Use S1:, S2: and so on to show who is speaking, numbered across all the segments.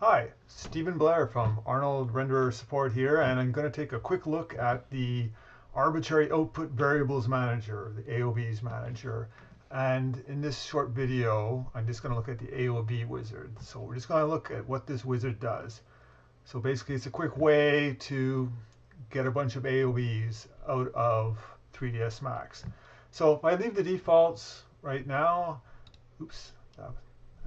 S1: Hi, Stephen Blair from Arnold Renderer Support here, and I'm going to take a quick look at the Arbitrary Output Variables Manager, the AOVs Manager. And in this short video, I'm just going to look at the AOV wizard. So we're just going to look at what this wizard does. So basically, it's a quick way to get a bunch of AOVs out of 3ds Max. So if I leave the defaults right now, oops,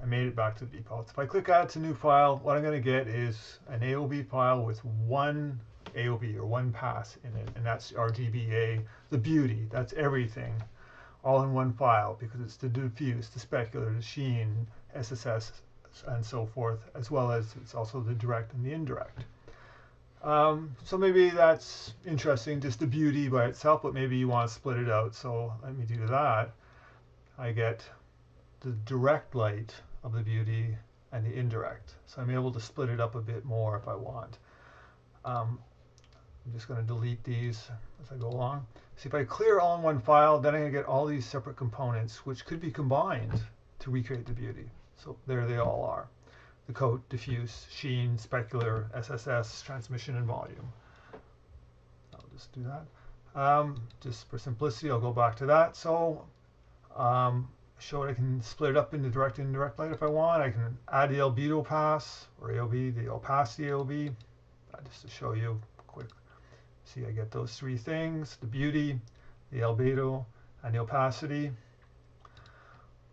S1: I made it back to the defaults. If I click add to new file, what I'm going to get is an AOV file with one AOV or one pass in it, and that's RGBA, the beauty, that's everything, all in one file because it's the diffuse, the specular, the sheen, SSS, and so forth, as well as it's also the direct and the indirect. Um, so maybe that's interesting, just the beauty by itself, but maybe you want to split it out. So let me do that. I get the direct light of the beauty and the indirect. So I'm able to split it up a bit more if I want. Um, I'm just going to delete these as I go along. See, if I clear all in one file, then I'm going to get all these separate components, which could be combined to recreate the beauty. So there they all are. The coat, diffuse, sheen, specular, SSS, transmission, and volume. I'll just do that. Um, just for simplicity, I'll go back to that. So um, show it. I can split it up into direct and indirect light if I want. I can add the albedo pass or AOV, the opacity AOV, uh, just to show you quick. See, I get those three things, the beauty, the albedo, and the opacity.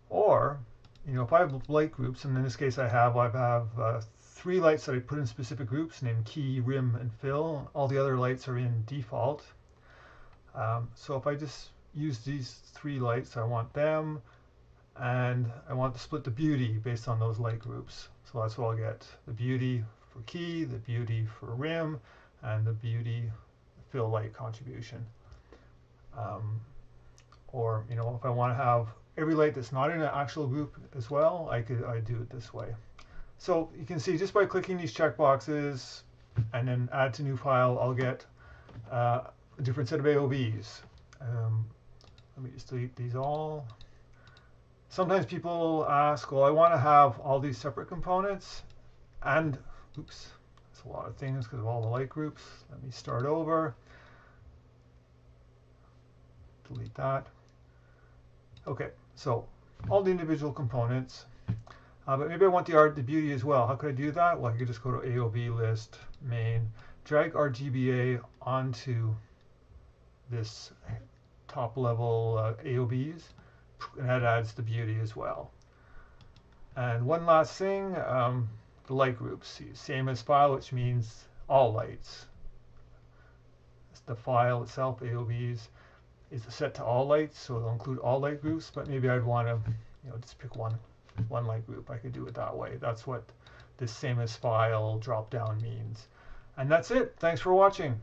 S1: Or, you know, if I have light groups, and in this case I have, I have uh, three lights that I put in specific groups named key, rim, and fill. All the other lights are in default. Um, so if I just use these three lights, I want them, and I want to split the beauty based on those light groups. So that's what I'll get. The beauty for key, the beauty for rim, and the beauty fill light contribution. Um, or, you know, if I want to have every light that's not in an actual group as well, I could I do it this way. So you can see just by clicking these checkboxes and then add to new file, I'll get uh, a different set of AOVs. Um, let me just delete these all sometimes people ask, well, I want to have all these separate components and, oops, that's a lot of things because of all the light groups. Let me start over. Delete that. Okay, so all the individual components. Uh, but maybe I want the art, the beauty as well. How could I do that? Well, I could just go to AOV list, main, drag RGBA onto this top level uh, and that adds the beauty as well. And one last thing, um, the light groups, same as file, which means all lights. It's The file itself, AOVs, is set to all lights, so it'll include all light groups, but maybe I'd want to, you know, just pick one, one light group. I could do it that way. That's what this same as file drop down means. And that's it. Thanks for watching.